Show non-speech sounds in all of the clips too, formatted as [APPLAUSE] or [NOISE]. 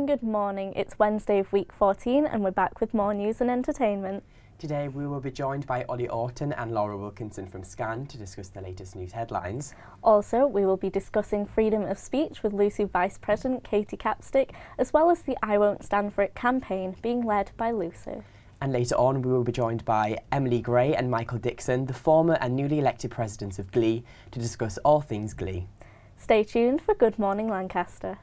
and good morning. It's Wednesday of week 14 and we're back with more news and entertainment. Today we will be joined by Ollie Orton and Laura Wilkinson from Scan to discuss the latest news headlines. Also, we will be discussing freedom of speech with LUSU Vice President Katie Capstick, as well as the I Won't Stand For It campaign being led by LUSU. And later on, we will be joined by Emily Gray and Michael Dixon, the former and newly elected presidents of Glee, to discuss all things Glee. Stay tuned for Good Morning Lancaster.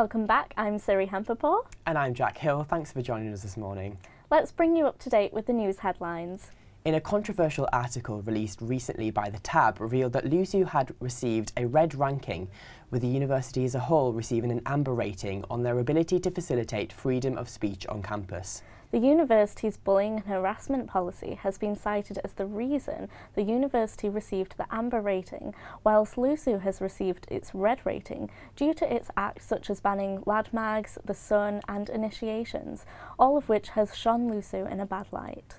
Welcome back, I'm Siri Hamperpaw. And I'm Jack Hill. Thanks for joining us this morning. Let's bring you up to date with the news headlines. In a controversial article released recently by the TAB revealed that LUSU had received a red ranking, with the university as a whole receiving an amber rating on their ability to facilitate freedom of speech on campus. The university's bullying and harassment policy has been cited as the reason the university received the amber rating, whilst LUSU has received its red rating due to its acts such as banning lad mags, the sun and initiations, all of which has shone LUSU in a bad light.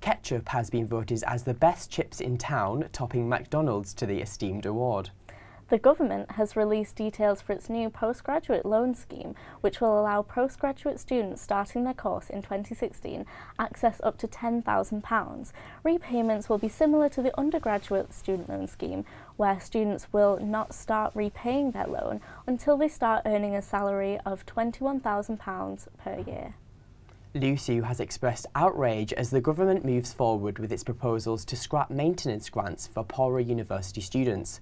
Ketchup has been voted as the best chips in town, topping McDonald's to the esteemed award. The government has released details for its new postgraduate loan scheme, which will allow postgraduate students starting their course in 2016 access up to £10,000. Repayments will be similar to the undergraduate student loan scheme, where students will not start repaying their loan until they start earning a salary of £21,000 per year. LUSU has expressed outrage as the government moves forward with its proposals to scrap maintenance grants for poorer university students.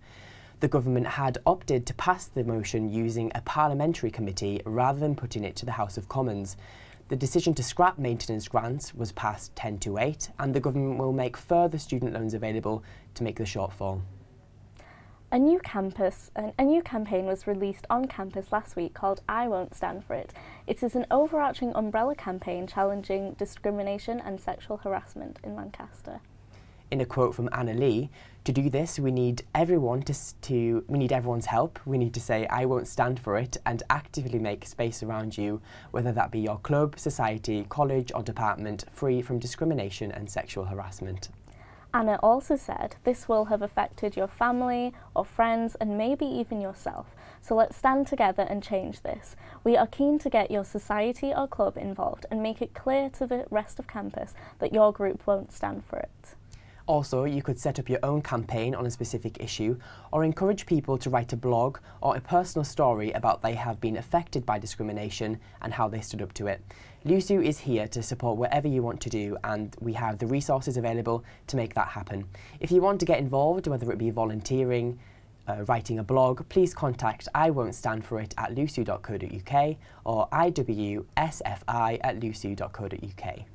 The government had opted to pass the motion using a parliamentary committee rather than putting it to the House of Commons. The decision to scrap maintenance grants was passed 10 to 8 and the government will make further student loans available to make the shortfall. A new campus, a new campaign was released on campus last week called I Won't Stand For It. It is an overarching umbrella campaign challenging discrimination and sexual harassment in Lancaster. In a quote from Anna Lee, to do this we need everyone to, to we need everyone's help. We need to say I won't stand for it and actively make space around you, whether that be your club, society, college or department, free from discrimination and sexual harassment. Anna also said this will have affected your family or friends and maybe even yourself. So let's stand together and change this. We are keen to get your society or club involved and make it clear to the rest of campus that your group won't stand for it. Also, you could set up your own campaign on a specific issue or encourage people to write a blog or a personal story about they have been affected by discrimination and how they stood up to it. LUSU is here to support whatever you want to do and we have the resources available to make that happen. If you want to get involved, whether it be volunteering, uh, writing a blog, please contact I won't stand for it at lusu.co.uk or iwsfi at lusu.co.uk.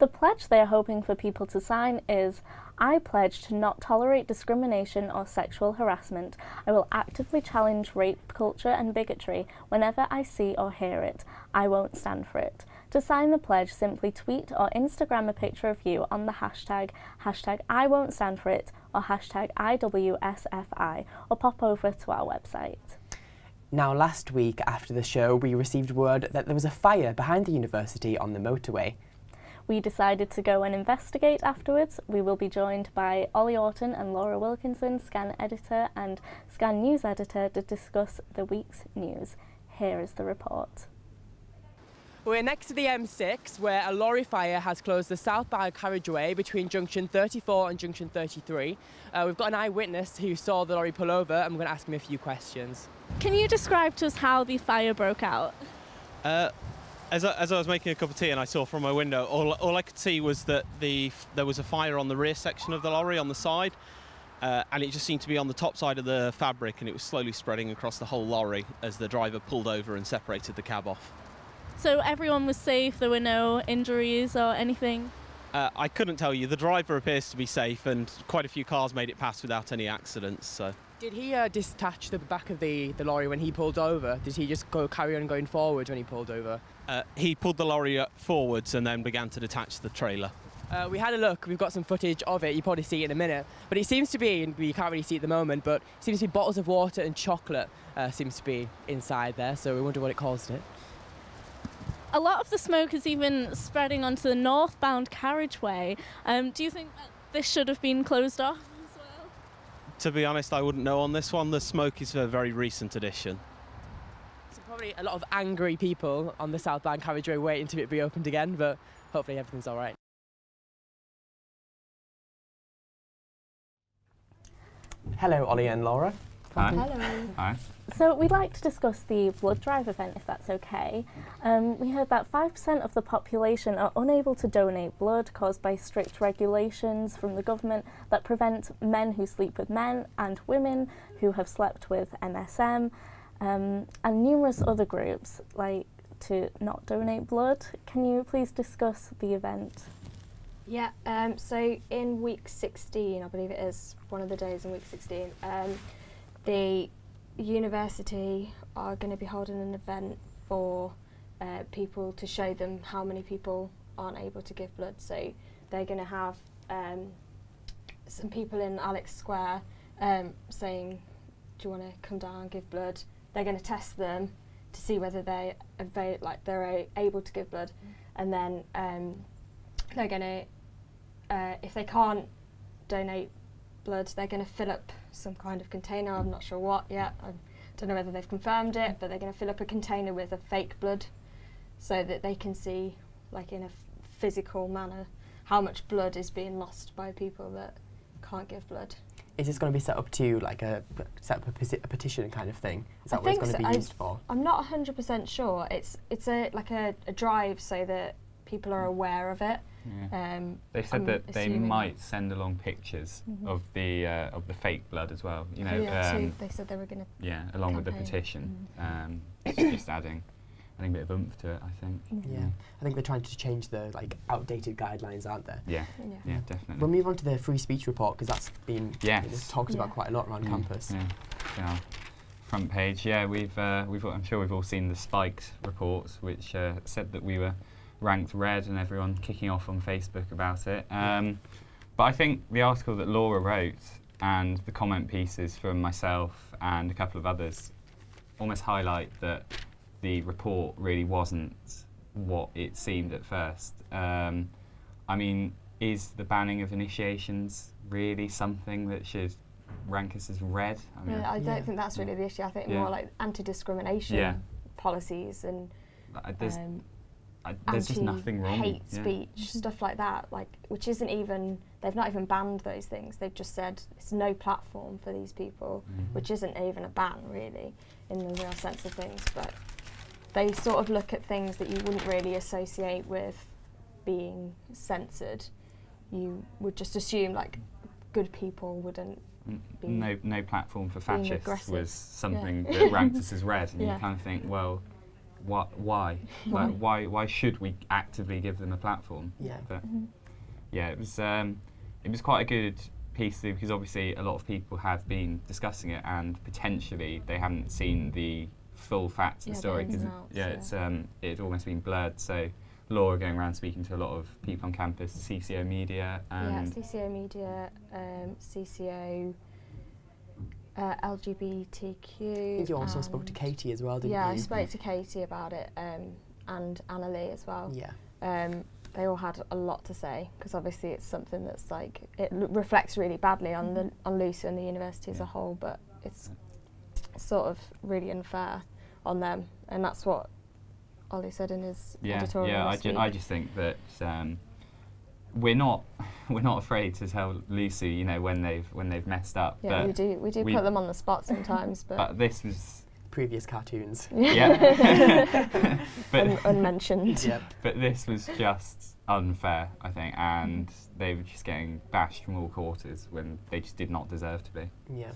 The pledge they are hoping for people to sign is I pledge to not tolerate discrimination or sexual harassment. I will actively challenge rape culture and bigotry whenever I see or hear it. I won't stand for it. To sign the pledge, simply tweet or Instagram a picture of you on the hashtag, hashtag I won't stand for it or hashtag IWSFI or pop over to our website. Now, last week after the show, we received word that there was a fire behind the university on the motorway. We decided to go and investigate afterwards. We will be joined by Ollie Orton and Laura Wilkinson, Scan editor and Scan news editor to discuss the week's news. Here is the report. We're next to the M6 where a lorry fire has closed the southbound carriageway between junction 34 and junction 33. Uh, we've got an eyewitness who saw the lorry pull over and we're going to ask him a few questions. Can you describe to us how the fire broke out? Uh, as I, as I was making a cup of tea and I saw from my window, all, all I could see was that the there was a fire on the rear section of the lorry on the side, uh, and it just seemed to be on the top side of the fabric, and it was slowly spreading across the whole lorry as the driver pulled over and separated the cab off. So everyone was safe. There were no injuries or anything. Uh, I couldn't tell you. The driver appears to be safe, and quite a few cars made it past without any accidents. So Did he uh, detach the back of the, the lorry when he pulled over? Did he just go carry on going forward when he pulled over? uh, he pulled the lorry up forwards and then began to detach the trailer. Uh, we had a look. We've got some footage of it. You probably see it in a minute. But it seems to be, and you can't really see it at the moment, but it seems to be bottles of water and chocolate uh, seems to be inside there. So we wonder what it caused it. A lot of the smoke is even spreading onto the northbound carriageway. Um, do you think that this should have been closed off as well? To be honest, I wouldn't know on this one. The smoke is a very recent addition. So probably a lot of angry people on the southbound carriageway waiting to it be opened again. But hopefully everything's all right. Hello, Ollie and Laura. Hi. Hello. Hi. So we'd like to discuss the blood drive event, if that's okay. Um, we heard that 5% of the population are unable to donate blood caused by strict regulations from the government that prevent men who sleep with men and women who have slept with MSM um, and numerous other groups like to not donate blood. Can you please discuss the event? Yeah, um, so in week 16, I believe it is one of the days in week 16, um, the university are going to be holding an event for uh, people to show them how many people aren't able to give blood. So they're going to have um, some people in Alex Square um, saying, "Do you want to come down and give blood?" They're going to test them to see whether they like they're able to give blood, and then um, they're going to uh, if they can't donate blood, they're going to fill up some kind of container. I'm not sure what yet. I don't know whether they've confirmed it, but they're going to fill up a container with a fake blood so that they can see, like in a f- physical manner, how much blood is being lost by people that can't give blood. Is this going to be set up to like a set up a, a petition kind of thing? Is I that what it's going to so. be I- used for? I'm not 100% sure. It's it's a like a, a drive so that people are hmm. aware of it. Yeah. Um, They said I'm that they might send along pictures Mhm. of the uh, of the fake blood as well. You know, yeah, um, so they said they were going to. yeah, along with the campaign. petition. Mm. Um, [COUGHS] just, just adding, adding a bit of oomph to it. I think. Yeah, I think they're trying to change the like outdated guidelines, aren't they? Yeah. Yeah. Yeah. Definitely. We'll move on to the free speech report because that's been Yes. it's talked about quite a lot around Mm, campus. Yeah. yeah. Front page. Yeah, we've uh, we've I'm sure we've all seen the spiked reports, which uh, said that we were ranked red, and everyone kicking off on Facebook about it. Um, but I think the article that Laura wrote and the comment pieces from myself and a couple of others almost highlight that the report really wasn't what it seemed at first. Um, I mean, is the banning of initiations really something that should rank us as red? I mean, Yeah, I don't Yeah. think that's really the issue. I think Yeah. more like anti-discrimination Yeah. policies and I- there's, um, I, there's just nothing wrong. hate yeah. speech stuff like that. Like, which isn't even they've not even banned those things. They've just said it's no platform for these people, Mhm. which isn't even a ban really in the real sense of things. But they sort of look at things that you wouldn't really associate with being censored. You would just assume like good people wouldn't. Be no, no platform for fascists aggressive. was something Yeah. that ranked [LAUGHS] us as red, and Yeah. you kind of think, well, what, why? [LAUGHS] Why? Like, why? Why should we actively give them a platform? Yeah. But Mhm. yeah, it was um, it was quite a good piece though, because obviously a lot of people have been discussing it, and potentially they haven't seen the full facts of Yeah, the the story. ins 'cause and it- outs, yeah, yeah. it's um, it almost been blurred. So Laura going around speaking to a lot of people on campus, CCO media, yeah, CCO media, um, CCO, uh, LGBTQ. I think you also spoke to Katie as well, didn't Yeah, you? Yeah, I spoke to Katie about it um, and Anna Lee as well. Yeah. Um, they all had a lot to say because obviously it's something that's like it l- reflects really badly on the on LUSU and the university as a whole, but it's sort of really unfair on them, and that's what Ollie said in his yeah, editorial. yeah. I, ju- week. I just think that um, we're not [LAUGHS] we're not afraid to tell LUSU, you know, when they've when they've messed up. yeah, but, we do we do we- put them on the spot sometimes, but, but this was Previous cartoons. [LAUGHS] yeah. [LAUGHS] but un- unmentioned. yep. but this was just unfair, I think, and they were just getting bashed from all quarters when they just did not deserve to be. Yeah.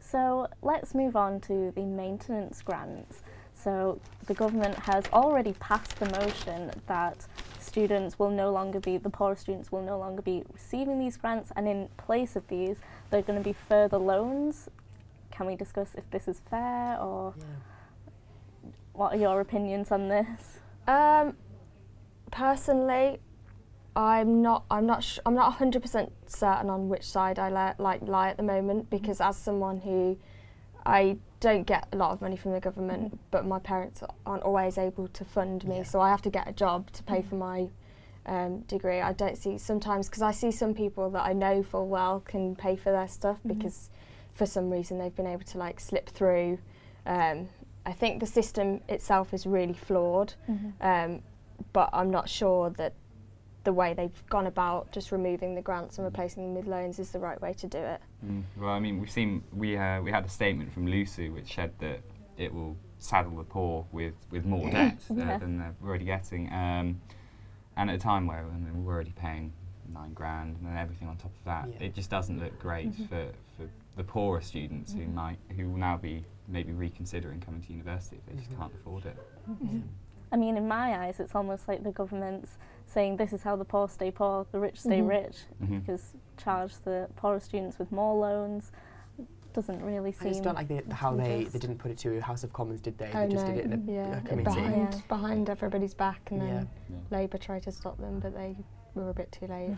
So let's move on to the maintenance grants. So the government has already passed the motion that students will no longer be, the poor students will no longer be receiving these grants, and in place of these, there are going to be further loans. Can we discuss if this is fair, or what are your opinions on this? Um, personally, I'm not. I'm not. Sh- I'm not 100 percent certain on which side I li- like lie at the moment because as someone who I don't get a lot of money from the government, but my parents aren't always able to fund me, Yeah. so I have to get a job to pay for my um, degree. I don't see sometimes because I see some people that I know full well can pay for their stuff because for some reason they've been able to like slip through. Um, I think the system itself is really flawed, um, but I'm not sure that the way they've gone about just removing the grants and replacing them with loans is the right way to do it. Mm. Well, I mean, we've seen we uh, we had a statement from Lusu which said that it will saddle the poor with, with more [LAUGHS] debt uh, Yeah. than they're already getting, um, and at a time where I mean, we're already paying nine grand and then everything on top of that, Yeah. it just doesn't look great for, for the poorer students who might who will now be maybe reconsidering coming to university if they just can't afford it. I mean, in my eyes, it's almost like the government's saying this is how the poor stay poor, the rich stay Mhm. rich, Mhm. because charge the poorer students with more loans doesn't really seem. I seem. just don't like the, the how they, they didn't put it to House of Commons, did they? They just no, did it in a, yeah, a committee. behind Yeah. behind everybody's back, and then Yeah. Labour tried to stop them, but they were a bit too late.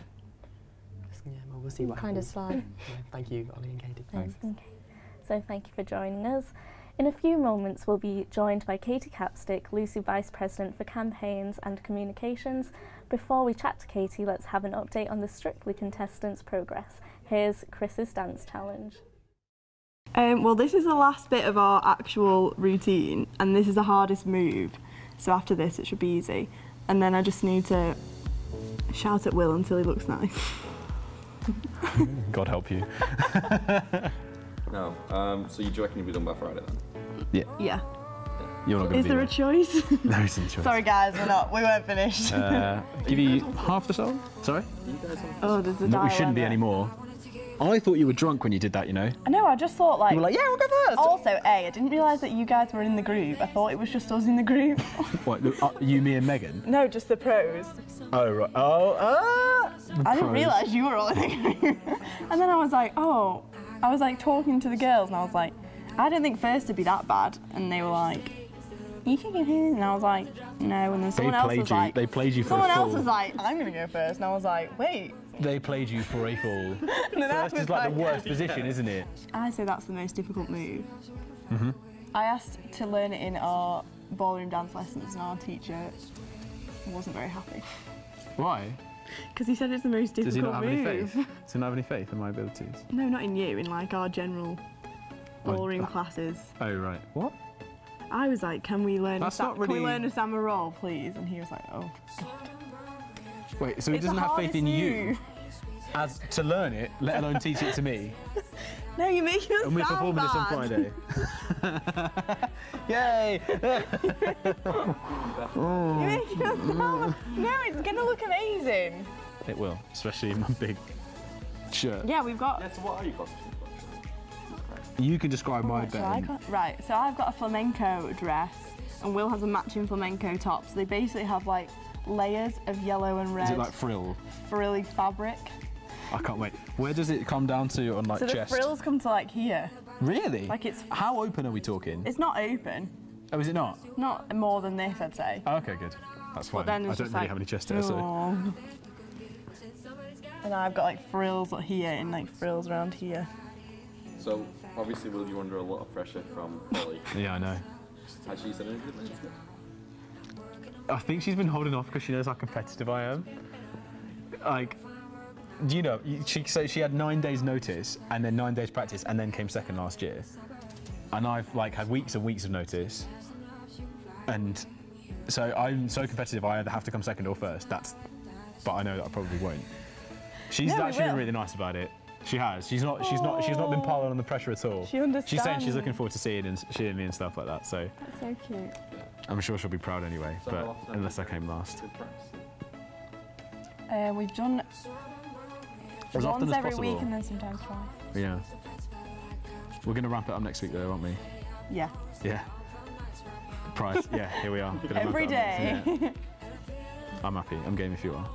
Yeah, well, we'll see what Kind of happens. sly. Yeah, thank you, Ollie and Katie. Thanks. Okay. So thank you for joining us. In a few moments, we'll be joined by Katie Capstick, LUSU Vice President for Campaigns and Communications. Before we chat to Katie, let's have an update on the Strictly contestants' progress. Here's Chris's dance challenge. Um, well, this is the last bit of our actual routine, and this is the hardest move. So after this, it should be easy. And then I just need to shout at Will until he looks nice. [LAUGHS] God help you. [LAUGHS] No. Um, so you do reckon you'll be done by Friday then? Yeah. Yeah. You're not going to Is be there a choice? [LAUGHS] There isn't a [LAUGHS] choice. Sorry, guys, we're not. We weren't finished. Uh, [LAUGHS] give you half the song? Sorry? oh, there's a No, we shouldn't be limit. anymore. I thought you were drunk when you did that, you know? I know. I just thought like. You were like, yeah, we'll go first. Also, A, I didn't realise that you guys were in the group. I thought it was just us in the group. What, the- uh, you, me, and Megan? no, just the pros. Oh, right. Oh! The I didn't realise you were all in the group. and then I was like, oh, I was like talking to the girls, and I was like, I didn't think first would be that bad. And they were like, you think it is? And I was like, no. And then They someone else was you. like, they played you for someone else was like, I'm gonna go first. And I was like, wait. They played you for a fall. [LAUGHS] And then I First was is like the worst position, isn't it? I say that's the most difficult move. Mm-hmm. I asked to learn it in our ballroom dance lessons, and our teacher wasn't very happy Why? Because he said it's the most difficult Does he not have any faith? Does he not have any faith in my abilities? No, not in you. In like our general boring that- classes. Oh, right. What? I was like, "Can we learn? That's a not Can we learn a samba roll, please?" And he was like, "Oh, Wait, so he it's doesn't have faith in hardest you as to learn it, let alone teach it to me? [LAUGHS] No, you're making us And we're sound performing this on. Friday. [LAUGHS] Yay! You're oh. making us sound. No, it's gonna look amazing. it will, especially in my big shirt. Yeah, we've got. Yeah, so what are your costumes? You can describe my Right, so bed. right, so I've got a flamenco dress, and Will has a matching flamenco top. So they basically have like layers of yellow and red Is it like frill? frilly fabric. I can't wait. Where does it come down to on like So the chest? frills come to like here. Really? Like it's How open are we talking? it's not open, oh, is it not? not more than this, I'd say. Oh, okay, good. That's fine. then I don't really like, have any chest hair, so. Oh. And I've got like frills here and like frills around here. So obviously, Will, you're under a lot of pressure from Polly. [LAUGHS] Yeah, I know. Has she said anything? I think she's been holding off because she knows how competitive I am. Like, do you know? She so she had nine days notice and then nine days practice and then came second last year, and I've like had weeks and weeks of notice, and so I'm so competitive. I either have to come second or first. That's, but I know that I probably won't. She's No, actually been really nice about it. She has. She's not. She's not. She's not been piling on the pressure at all. She understands. She's saying she's looking forward to seeing and seeing me and stuff like that. So That's so cute. I'm sure she'll be proud anyway. So But unless I came last. Uh, we've done As often once as every possible. week and then sometimes twice. Yeah. We're going to wrap it up next week, though, aren't we? Yeah. Yeah. Price. Yeah, here we are. Every knock it on this. day. Yeah. [LAUGHS] I'm happy. I'm game if you are.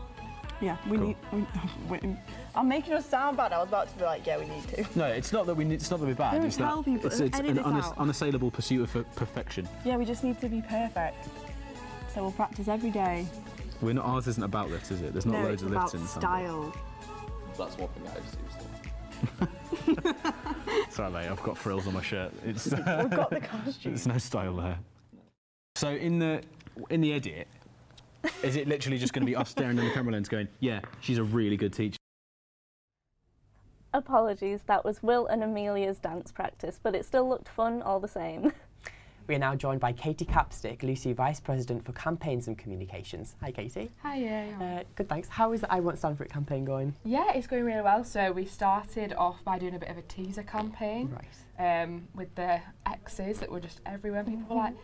Yeah, we Cool. need. We, [LAUGHS] we, I'm making us sound bad. I was about to be like, yeah, we need to. No, it's not that we. Need, it's not that we're bad. Don't it's tell that people. it's, it's an unass- unassailable pursuit of perfection. Yeah, we just need to be perfect. So we'll practice every day. We're not. Ours isn't about lifts, is it? There's not no, loads of lifts in style. That's one thing I just use. [LAUGHS] Sorry, mate. I've got frills on my shirt. It's We've got the [LAUGHS] costume. there's no style there. So in the in the edit, is it literally just going to be us staring in the camera lens, going, "Yeah, she's a really good teacher." Apologies, that was Will and Amelia's dance practice, but it still looked fun all the same. [LAUGHS] We are now joined by Katie Capstick, LUSU Vice President for Campaigns and Communications. Hi, Katie. Hi, yeah. Uh, good, thanks. How is the I Won't Stand For It campaign going? Yeah, it's going really well. So we started off by doing a bit of a teaser campaign Right. um, with the X's that were just everywhere. People were like,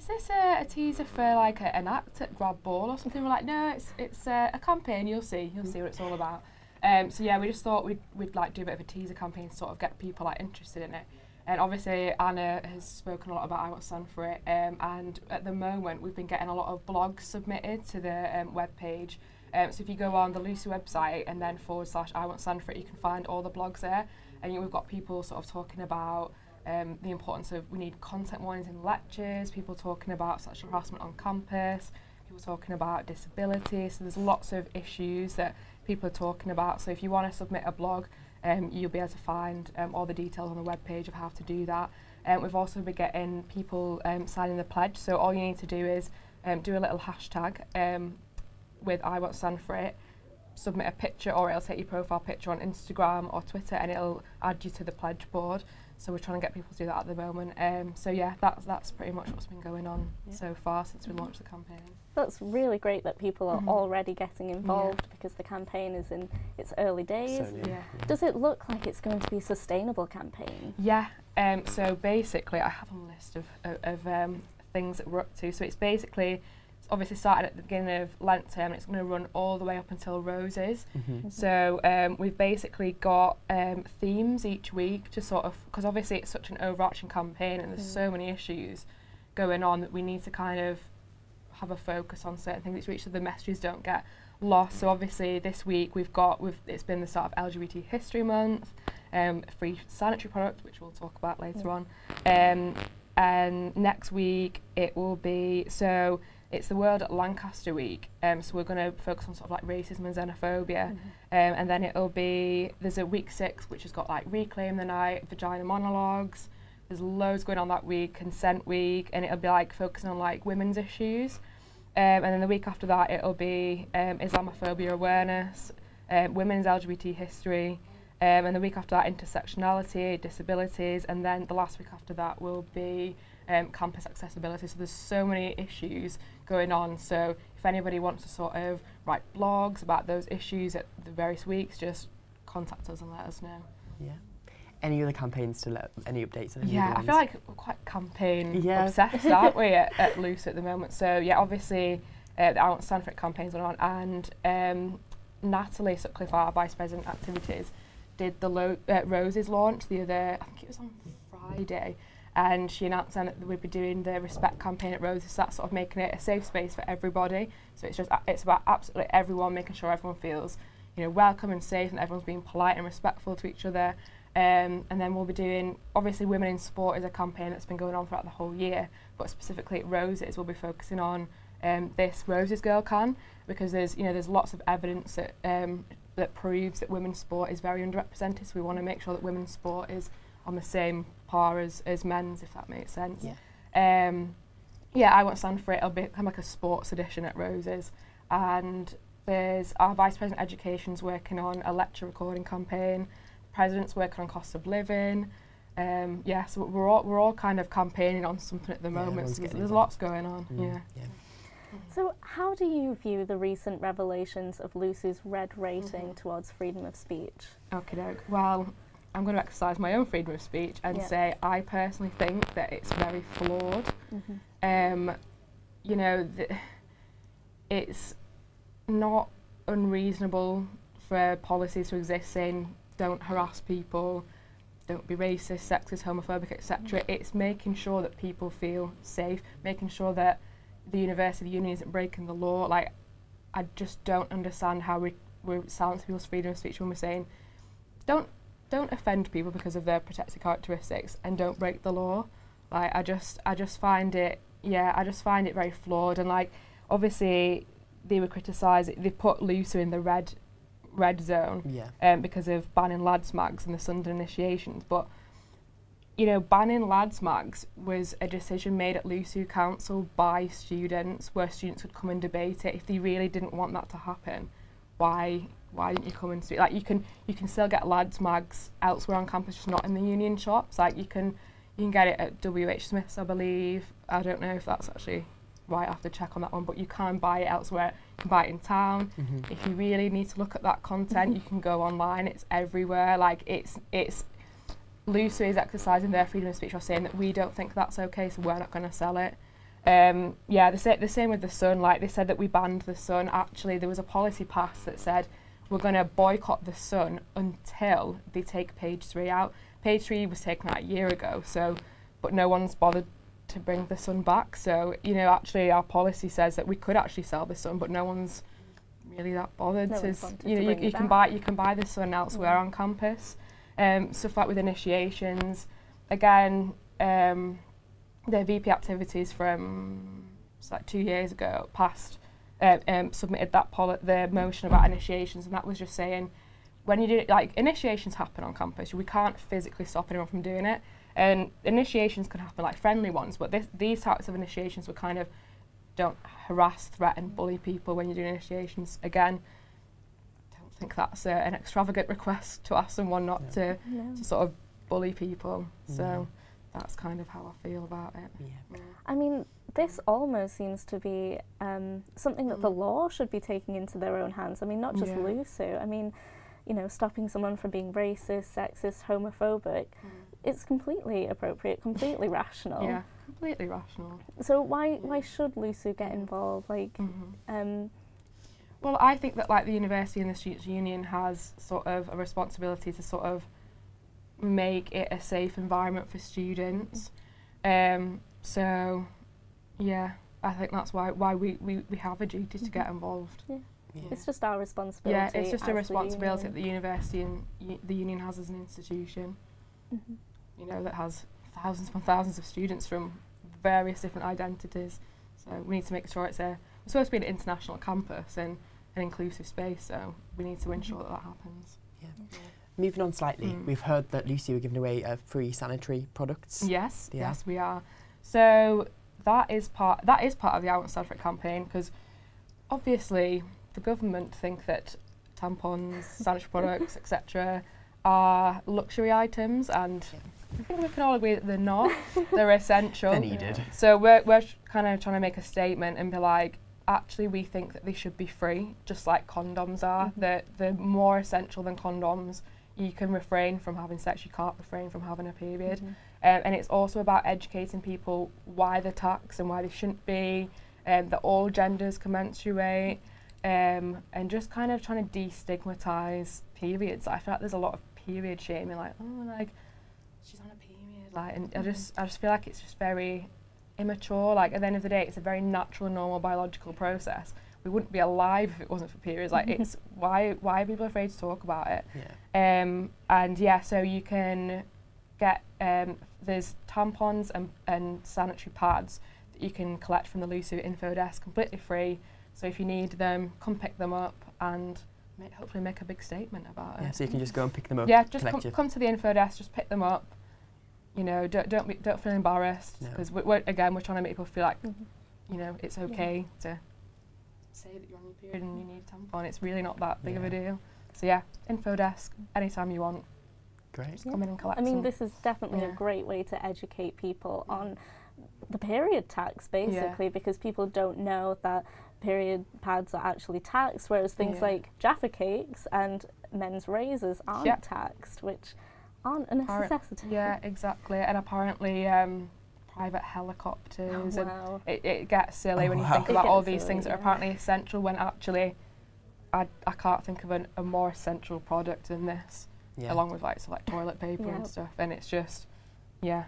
"Is this a, a teaser for like a, an act at Grad Ball or something?" We're like, "No, it's it's uh, a campaign. You'll see. You'll see what it's all about." Um, so yeah, we just thought we'd we'd like do a bit of a teaser campaign, to sort of get people like interested in it. And obviously Anna has spoken a lot about I Won't Stand For It, um, and at the moment we've been getting a lot of blogs submitted to the um, web page. Um, so if you go on the LUSU website and then forward slash I Won't Stand For It, you can find all the blogs there. And you know, we've got people sort of talking about um, the importance of we need content warnings in lectures, people talking about sexual harassment on campus, people talking about disability. So there's lots of issues that people are talking about. So if you want to submit a blog, um, you'll be able to find um, all the details on the webpage of how to do that. Um, we've also been getting people um, signing the pledge. So all you need to do is um, do a little hashtag um, with I won't stand for it, submit a picture or it'll take your profile picture on Instagram or Twitter and it'll add you to the pledge board. So we're trying to get people to do that at the moment. Um, so yeah, that's that's pretty much what's been going on Yeah. so far since we launched the campaign. That's really great that people are Mhm. already getting involved because the campaign is in its early days. So new. Yeah. Does it look like it's going to be a sustainable campaign? Yeah. Um, so basically, I have a list of, of, of um, things that we're up to. So it's basically, it's obviously started at the beginning of Lent term and it's going to run all the way up until Roses. Mm-hmm. So um, we've basically got um, themes each week to sort of, because obviously it's such an overarching campaign and there's Mm. so many issues going on that we need to kind of have a focus on certain things each so the messages don't get lost. So obviously this week we've got, we've, it's been the start of LGBT History Month, um, free sanitary products which we'll talk about later on. Um, and next week it will be, so it's the World Lancaster Week, um, so we're going to focus on sort of like racism and xenophobia. Um, and then it'll be, there's a week six, which has got like Reclaim the Night, Vagina Monologues. There's loads going on that week, Consent Week, and it'll be like focusing on like women's issues. Um, and then the week after that, it'll be um, Islamophobia awareness, um, women's LGBT history. And the week after that, intersectionality, disabilities. And then the last week after that will be campus accessibility. So there's so many issues going on. So if anybody wants to sort of write blogs about those issues at the various weeks, just contact us and let us know. Yeah. Any other campaigns to let any updates? any Yeah, I feel like we're quite campaign Yeah. obsessed, aren't we, at, at LUSU at the moment? So yeah, obviously uh, the Won't Stand campaigns are on, and um, Natalie Sutcliffe, our Vice President Activities, did the lo- uh, Roses launch the other, I think it was on Friday, and she announced then that we'd be doing the Respect campaign at Roses, so that's sort of making it a safe space for everybody. So it's just, a- it's about absolutely everyone, making sure everyone feels, you know, welcome and safe, and everyone's being polite and respectful to each other. Um, and then we'll be doing, obviously, Women in Sport is a campaign that's been going on throughout the whole year, but specifically at Roses, we'll be focusing on um, this Roses Girl Can, because there's, you know, there's lots of evidence that, um, that proves that women's sport is very underrepresented, so we want to make sure that women's sport is on the same par as, as men's, if that makes sense. Yeah. Um, yeah, I won't stand for it. It'll become like a sports edition at Roses. And there's our Vice President Education's working on a lecture recording campaign. President's working on cost of living. Um, yeah, so we're all we're all kind of campaigning on something at the Yeah, moment. So there's involved. lots going on. Mm, Yeah. yeah. So, how do you view the recent revelations of LUSU's red rating towards freedom of speech? Okay, doke. Well, I'm going to exercise my own freedom of speech and Yeah. say I personally think that it's very flawed. Mm-hmm. um, you know, th- it's not unreasonable for policies to exist saying don't harass people, don't be racist, sexist, homophobic, etc. Mm. It's making sure that people feel safe, making sure that the university union isn't breaking the law. Like, I just don't understand how we we're silencing people's freedom of speech when we're saying, don't don't offend people because of their protected characteristics and don't break the law. Like, I just I just find it yeah I just find it very flawed and like obviously they were criticised. They put LUSU in the red red zone Yeah. um, because of banning lads mags and the Sunday initiations. But you know, banning lads mags was a decision made at Lusu Council by students, where students would come and debate it. If they really didn't want that to happen, why why didn't you come and speak? Like you can you can still get lads mags elsewhere on campus, just not in the union shops. Like you can you can get it at WH Smith's, I believe. I don't know if that's actually right. I have to check on that one, but you can buy it elsewhere. You can buy it in town Mhm. if you really need to look at that content, you can go online. It's everywhere. Like it's it's LUSU is exercising their freedom of speech or saying that we don't think that's okay, so we're not going to sell it. Um, yeah, the, sa- the same with the Sun. Like they said that we banned the Sun. Actually, there was a policy passed that said we're going to boycott the Sun until they take Page Three out. Page Three was taken out a year ago, so but no one's bothered to bring the Sun back. So you know, actually, our policy says that we could actually sell the Sun, but no one's really that bothered. No you know, you, you can buy you can buy the Sun elsewhere Yeah. on campus. Um, stuff like with initiations, again, um, the VP activities from like two years ago passed, uh, um, submitted that poli- the motion about initiations, and that was just saying when you do it, like initiations happen on campus, we can't physically stop anyone from doing it, and initiations can happen like friendly ones, but this, these types of initiations were kind of don't harass, threaten, bully people when you're doing initiations. Again, I don't think that's a, an extravagant request to ask someone not to, No. to sort of bully people. So No. that's kind of how I feel about it. Yeah. Yeah. I mean, this almost seems to be um, something that the Mm. law should be taking into their own hands. I mean, not just Yeah. LUSU. I mean, you know, stopping someone from being racist, sexist, homophobic. It's completely appropriate, completely [LAUGHS] rational. Yeah, completely rational. So why why should LUSU get involved? Like, Mhm. um, Well, I think that like the university and the students' union has sort of a responsibility to sort of make it a safe environment for students. Um, so, yeah, I think that's why why we, we, we have a duty to get involved. Yeah. it's just our responsibility. Yeah, it's just as a the responsibility that the university and u- the union has as an institution. Mhm. You know that has thousands upon thousands of students from various different identities. So we need to make sure it's a. It's supposed to be an international campus and an inclusive space. So we need to ensure that that happens. Yeah. Moving on slightly, Mm. we've heard that LUSU were giving away uh, free sanitary products. Yes, Yeah. yes, we are. So that is part that is part of the I Won't Stand For It campaign because obviously the government think that tampons, sanitary [LAUGHS] products, etc., are luxury items, and I think we can all agree that they're not. [LAUGHS] they're essential. They're needed. So we're we're kind of trying to make a statement and be like, actually, we think that they should be free, just like condoms are. Mhm. They're they're more essential than condoms. You can refrain from having sex. You can't refrain from having a period. Mhm. Um, and it's also about educating people why they're taxed and why they shouldn't be, um, that all genders can menstruate, um, and just kind of trying to destigmatize periods. I feel like there's a lot of period shaming, like oh, like she's on a period, like, and I just I just feel like it's just very immature. Like at the end of the day, it's a very natural, normal biological process. We wouldn't be alive if it wasn't for periods. Like [LAUGHS] it's why why are people afraid to talk about it? Yeah. Um, and yeah, so you can get um, there's tampons and, and sanitary pads that you can collect from the LUSU info desk completely free. So if you need them, come pick them up and ma- hopefully make a big statement about Yeah, it. so you can just go and pick them up. Yeah, just collect come, come to the info desk, just pick them up. You know, don't don't be, don't feel embarrassed because we, we're, again we're trying to make people feel like Mhm. you know it's okay to say that you're on your period and you need a tampon. It's really not that big of a deal. So yeah, info desk anytime you want. Great. Just come in and collect. I mean, some. this is definitely Yeah. a great way to educate people Yeah. on the period tax, basically, because people don't know that period pads are actually taxed, whereas things Yeah. like Jaffa cakes and men's razors aren't Yeah. taxed, which aren't a Appar- necessity. Yeah, exactly. And apparently, um, private helicopters and wow. it, it gets silly Oh, when you wow. think about all these silly, things that are apparently essential when actually I, I can't think of an, a more essential product than this. Yeah. along with like stuff like toilet paper Yeah. and stuff, and it's just, yeah,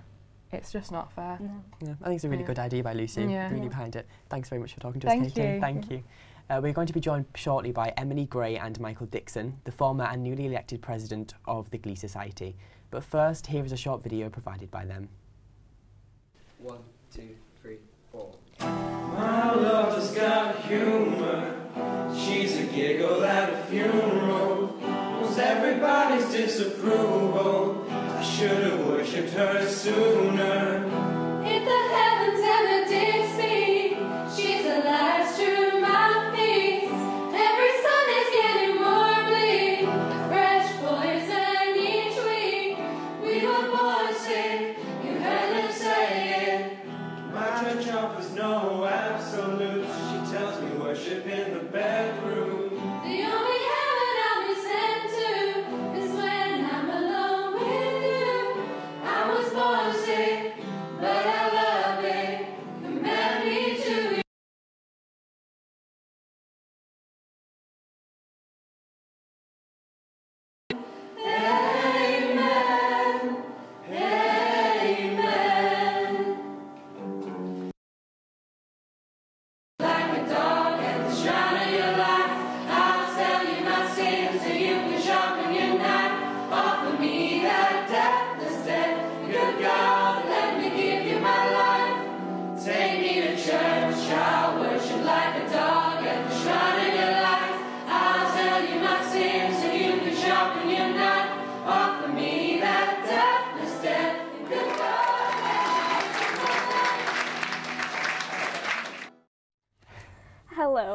it's just not fair. No. Yeah, I think it's a really Yeah. good idea by LUSU. Yeah. Really Yeah. behind it. Thanks very much for talking to Thank us, Katie. you. Thank you. Uh, we're going to be joined shortly by Emily Gray and Michael Dixon, the former and newly elected president of the Glee Society. But first, here is a short video provided by them. One, two, three, four. My lover's got humor. She's a giggle at a funeral. Was everybody's disapproval. Should have worshipped her sooner.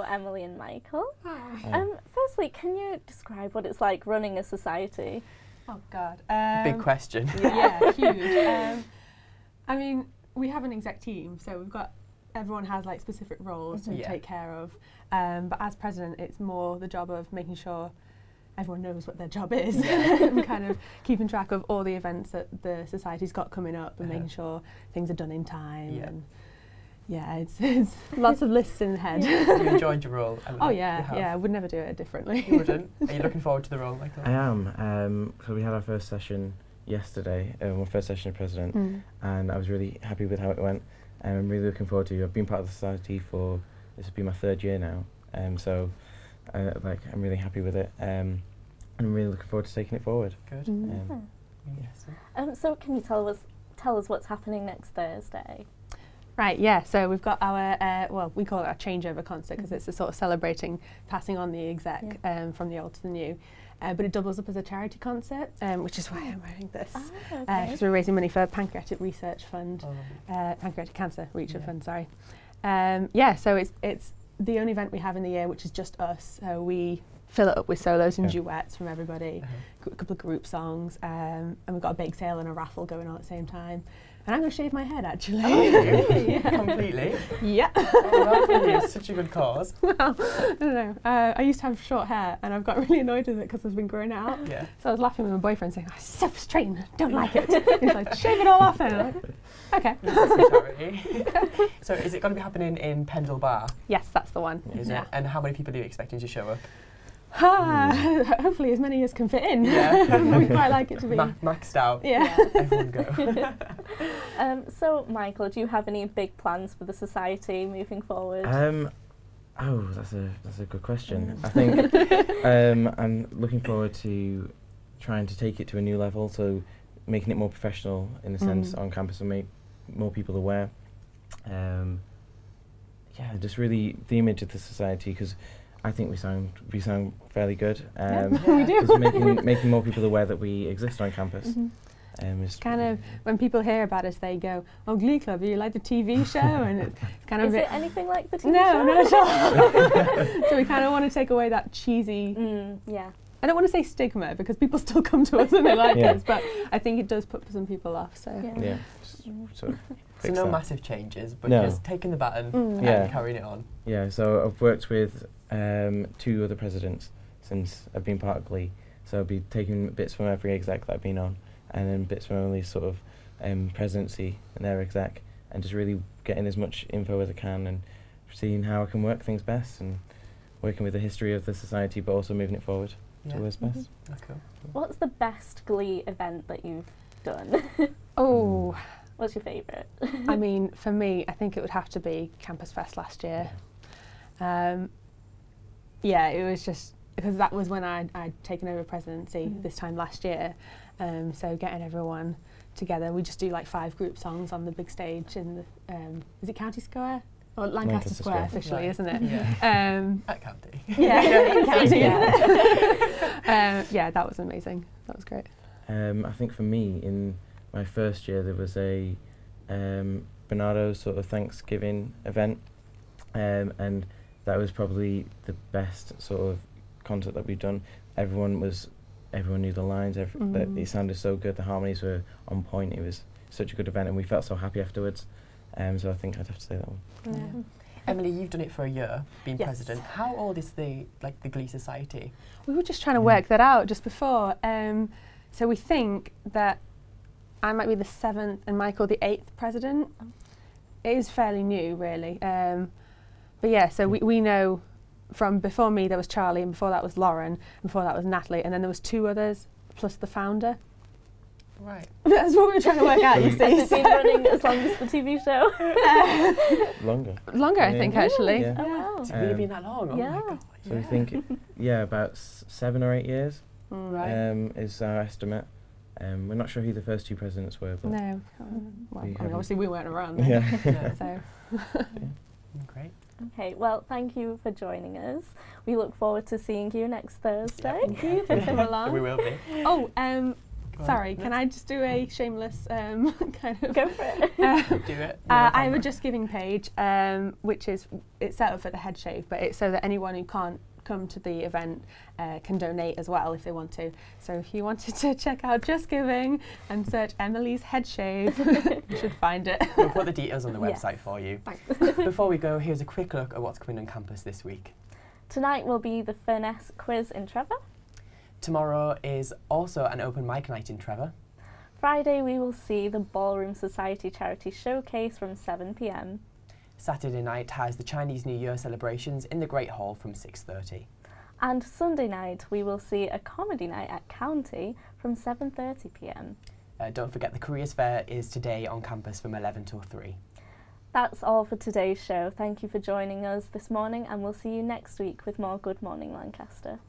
Emily and Michael. Um, firstly, can you describe what it's like running a society? Oh God. Big Um, question. [LAUGHS] yeah, huge. Um, I mean, we have an exec team, so we've got everyone has like specific roles to Mhm. Yeah. take care of. Um, but as president, it's more the job of making sure everyone knows what their job is [LAUGHS] and kind of keeping track of all the events that the society's got coming up and Uh-huh. making sure things are done in time. Yeah. And yeah, it's, it's [LAUGHS] lots of lists in the head. Have you enjoyed your role? Emily? Oh yeah, yeah. I would never do it differently. You wouldn't? [LAUGHS] Are you looking forward to the role, Michael? I am. Um, so we had our first session yesterday, uh, my first session as president, Mm. and I was really happy with how it went. And I'm really looking forward to. I've been part of the society for this will be my third year now, um, so uh, like I'm really happy with it. Um, and I'm really looking forward to taking it forward. Good. Mm. Um, Yes. Um, so, can you tell us tell us what's happening next Thursday? Right, yeah. So we've got our, uh, well, we call it our changeover concert because it's a sort of celebrating passing on the exec um, from the old to the new. Uh, but it doubles up as a charity concert, um, which is why I'm wearing this. Ah, Because okay. we're raising money for Pancreatic Research Fund, Oh, uh, Pancreatic Cancer Research Yeah. Fund, sorry. Um, yeah, so it's, it's the only event we have in the year which is just us. So we fill it up with solos and Yeah. duets from everybody, Uh-huh. a couple of group songs, um, and we've got a bake sale and a raffle going on at the same time. And I'm going to shave my head actually. Really? [LAUGHS] Completely? Yeah. Oh, well, you, it's such a good cause. [LAUGHS] well, I don't know. Uh, I used to have short hair, and I've got really annoyed with it because I've been growing out. Yeah. So I was laughing with my boyfriend, saying, "Oh, it's so frustrating. Don't like it." He's like, "Shave it all off." And I'm like, "Okay." This is a charity. so is it going to be happening in Pendle Bar? Yes, that's the one. Is yeah. it? And how many people are you expecting to show up? Ah, [LAUGHS] hopefully, as many as can fit in. Yeah. [LAUGHS] we quite like it to be. Ma- maxed out. yeah. [LAUGHS] Everyone go. Um, so, Michael, do you have any big plans for the society moving forward? Um, oh, that's a that's a good question. I think um, I'm looking forward to trying to take it to a new level. So making it more professional in a sense Mm. on campus and make more people aware. Um, yeah, just really the image of the society because I think we sound we sound fairly good. Um, Yeah, [LAUGHS] we do. just making making more people aware that we exist on campus. Mhm. Um, is Kind of when people hear about us, they go, "Oh, Glee Club, you like the TV [LAUGHS] show?" And it's kind of Is it anything like the TV no, show? not at all. [LAUGHS] so we kind of want to take away that cheesy. Mm, yeah. I don't want to say stigma because people still come to us and they like Yeah. us, but I think it does put some people off. So Yeah. yeah, just sort of So no that. massive changes, but No. just taking the baton Mm. and Yeah. carrying it on. Yeah, so I've worked with um, two other presidents since I've been part of Glee. So I'll be taking bits from every exec that I've been on, and then bits from Emily's sort of um, presidency and their exec, and just really getting as much info as I can and seeing how I can work things best and working with the history of the society, but also moving it forward. Yeah. always best. Okay. What's the best Glee event that you've done? [LAUGHS] Oh, What's your favourite? I [LAUGHS] mean, for me, I think it would have to be Campus Fest last year. Um, yeah, it was just because that was when I'd, I'd taken over presidency Mhm. this time last year. Um, so getting everyone together, we just do like five group songs on the big stage in the, um, is it County Square? Or Lancaster, Lancaster Square, Square. officially, Right. isn't it? Yeah. Um, [LAUGHS] At County. [LAUGHS] yeah, in County, [LAUGHS] Yeah. isn't it? um, yeah, that was amazing. That was great. Um, I think for me, in my first year, there was a um, Bernardo sort of Thanksgiving event, um, and that was probably the best sort of concert that we've done. Everyone was, everyone knew the lines. Ev- that Mm. it sounded so good. The harmonies were on point. It was such a good event, and we felt so happy afterwards. Um, so I think I'd have to say that one. Yeah. Emily, you've done it for a year, being Yes. president. How old is the like the Glee Society? We were just trying to work that out just before. Um, so we think that I might be the seventh and Michael the eighth president. It is fairly new, really. Um, but yeah, so we, we know from before me there was Charlie, and before that was Lauren, and before that was Natalie, and then there was two others plus the founder. Right. [LAUGHS] That's what we were trying to work out. You [LAUGHS] Has see, it been running as long as the TV show? [LAUGHS] Longer. longer, I Yeah. think, actually. Yeah. Oh, wow. It's really Um, been that long. Oh yeah. my god. So we think, yeah, about s- seven or eight years Mm, Right. um, is our estimate. Um, we're not sure who the first two presidents were, but No, um, well, I mean, obviously we weren't around. Then, yeah. Yeah. So Great. Okay, well, thank you for joining us. We look forward to seeing you next Thursday. thank you for [LAUGHS] coming along. we will be. Oh, um, Go on. sorry. Can I just do a shameless um, [LAUGHS] kind of? Go for it. [LAUGHS] Um, Do it. uh, I have a Just Giving page, um, which is it's set up for the head shave, but it's so that anyone who can't come to the event uh, can donate as well if they want to. So if you wanted to [LAUGHS] check out Just Giving and search Emily's head shave, [LAUGHS] you should find it. We'll put the details on the Yes. website for you. Thanks. [LAUGHS] Before we go, here's a quick look at what's coming on campus this week. Tonight will be the Furness quiz in Trevor. Tomorrow is also an open mic night in Trevor. Friday we will see the Ballroom Society Charity Showcase from 7pm. Saturday night has the Chinese New Year celebrations in the Great Hall from 6.30. And Sunday night we will see a comedy night at County from 7.30pm. Uh, don't forget the Careers Fair is today on campus from 11 till 3. That's all for today's show. Thank you for joining us this morning and we'll see you next week with more Good Morning Lancaster.